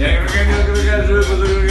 Yeah, we're gonna do it. We're gonna do it.